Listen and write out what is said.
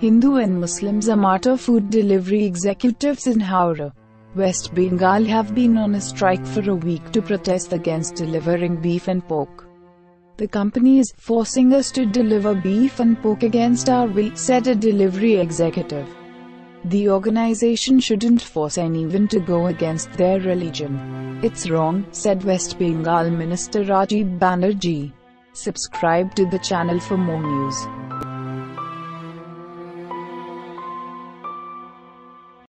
Hindu and Muslim Zomato. food delivery executives in Howrah. West Bengal have been on a strike for a week to protest against delivering beef and pork. The company is forcing us to deliver beef and pork against our will, said a delivery executive. The organization shouldn't force anyone to go against their religion. It's wrong, said West Bengal Minister Rajib Banerjee. Subscribe to the channel for more news.